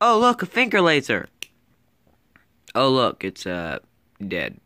Oh, look, a finger laser. Oh, look, it's, uh, dead.